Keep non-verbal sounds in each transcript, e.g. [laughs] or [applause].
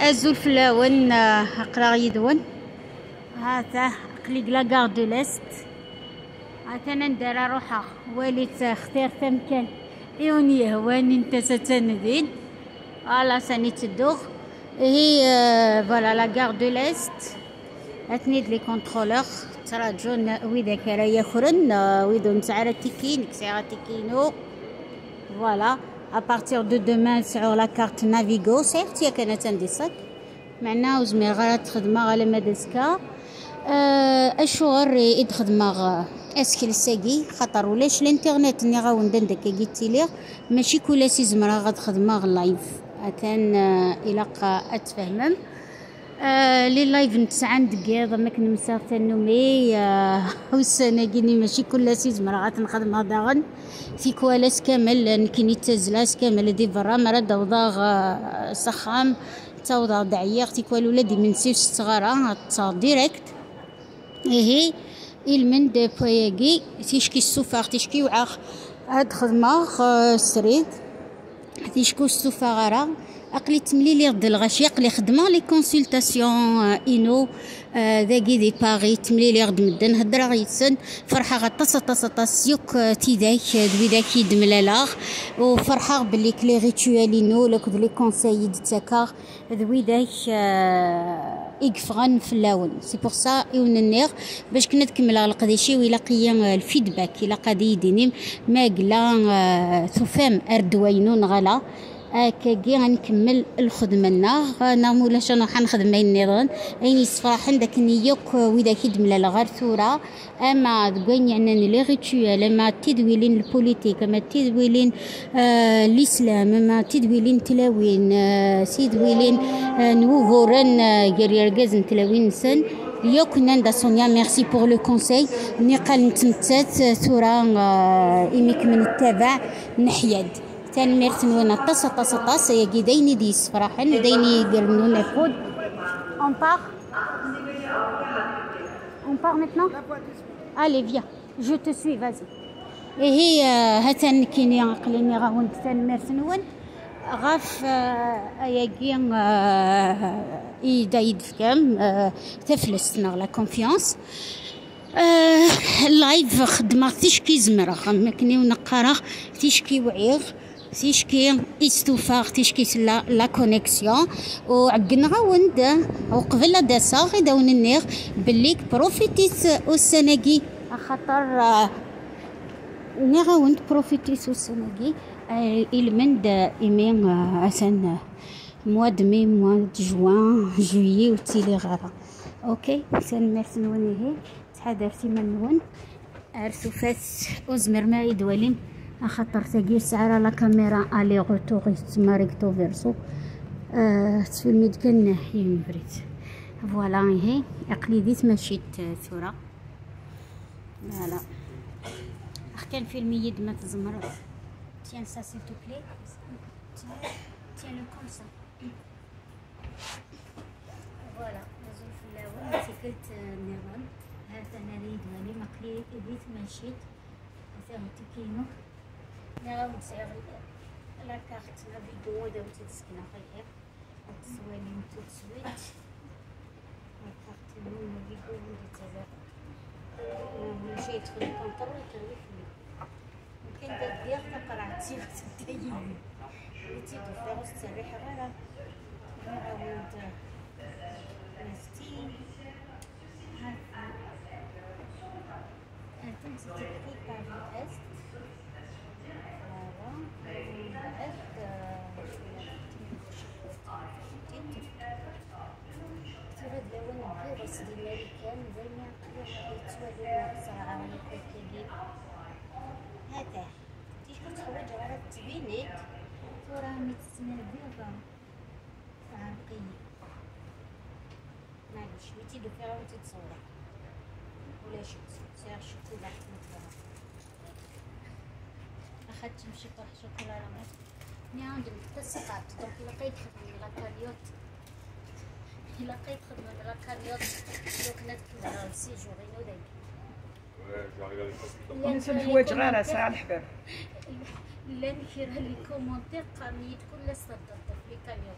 أزول فلاون أقرأ يدون هذا قليق لاكار دو ليست أنا ندير روحها وليت اختار تمكن يون يهواني انت ستندين فوالا ساني تدوغ هي فوالا لاكار دو ليست أتنيد لي كونترولور. تراجون ويداك راه يخرن ويدو نتاع تيكين كسيرا تيكينو. فوالا. ابارتيغ دو دومان sur لا كارت نافيغو سيرت هي كانت عندي صك معنا وزمير غير تخدمها على مدسكا اشهر يد خدمة اسكيل ساقي خاطر ولاش الانترنت ني غاون دندك قلت لي ماشي كل سي زمرا غاد خدمة لايف كان إلى اتفهمم آه لي لايف نتسع دقيقة ما كنمسا النومي آه [laughs] وسنة كيني ماشي كل سي زمرا غتنخدم داغن في كوالاس كامل نكني تزلاس كامل دي برا مرا دوضاغ آه سخام توضا دعيا. أختي كوال ولادي من سيف ستغارة تا ديريكت. إيه إلمن دي بوياكي. تيشكي السوفاغ تيشكي وعاخ هاد خدمة سريد تيشكو السوفاغ تملي لي غد الغاشي اقلي خدمه لي كونسلطاسيون إنو ذاكي دي باغي تملي لي غد مدن هضره غيتسن فرحة غطاس طاس طاس يوك تيداك دوي داك يدملالا وفرحه بلي كلي ريتوالينو لوك لي كونساي دتاكا دوي داك يقفغن في اللون سي بور سا يون النيغ باش كنا تكمل القديشي ولا قيا الفيدباك إلى قضيه دينيم ما قلا تفهم أردوينو نغلا. هكاكي غنكمل الخدمة لنا. أنا مولاش أنا حنخدم بين النظام اين صراحة داك نيوك ودا كيدملا غير ثورة. أما دوين يعني لي ريتوال أما تدويلين البوليتيك أما تدويلين آه الإسلام أما تدويلين تلاوين آه سيدويلين آه نوفورن غير غاز تلاوين سن يوك ناندا سونيا ميرسي بور لو كونساي نقال نتمتات ثورة آه إيميك من التابع نحيد تنميرت نونا طاس طاس طاس يا ديني ديس فرحا ديني قرنون يفود اون بار اون بار ميتنون الي فيا جو تو سوي فازي هي هاتن كيني عقليني غاون تنميرت نون غاف اياكي ايدا يدفكام تفلس لا كونفيونس لايف خدمة تشكي زمرة مكني ونقرا تشكي وعيغ تيشكي إستوفاغ تيشكي لا لا كونيكسيون. وعقنا وند وقبل داسا غيدا وننيغ بليك بروفيتيس السناكي خاطر نيغا وند بروفيتيس السناكي المن دا إيمين اسن مواد مي مواد جوان جويي وتيلي غارة أوكي سن ميرسي نوني هي تحضرتي من نون ارسو فاس ازمر ما يدوالين خاطر تاقي سعرا لا كاميرا الي غوتور تسمى ريكتو فيرسو أه تفيلمي كان ناحية بريت فوالا هي اقليديت ماشيت ثورة فوالا كان فيلمي يد ما تزمر تيان سا سيل تو بلي تيان كوم سا فوالا نزول في الأول سكرت النيران هات أنا ريد ولي مقلي بيت ماشيت هذا تكينو نعاود سيغل لا كارت نافيغو دا وتتسكن خير تسوالي وتتسويت لا كارت نافيغو ودي تزاق مشي يدخل الكونترول كان يفلي ممكن دا دير تقرا تسيغ تدايي بيتي دو فيروس تسريح غير نعاود نستي هاكا أنتم تتبقي باري است هذا تيشكو تخرج على التبينات ترى متسنابي عرقية معليش ويتيدو فيها وتتصور ولا شوت سير تحت مثلا اخدت مشي طرح شوكولا مي عندي متسقات دونك لقيت خدمة لاكاريوت لقيت خدمة لاكاريوت دوك نتكمل السيجور ينو داك نسى الحوايج غير ساعة الحباب لا نكيرها لي كومونتير قاميت كل صدق في كاريوت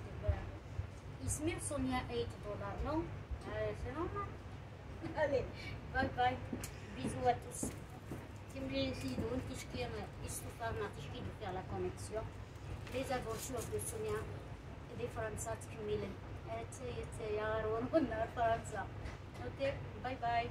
سمير سونيا 8 دولار نو سي نورمال Allez, باي باي Bisous à tous. تمرين يزيدون تشكي استفارنا تشكي في لا كونيكسيون لي زافونتور دو سونيا دي فرنسا تكملن يا غير فرنسا أوكي باي باي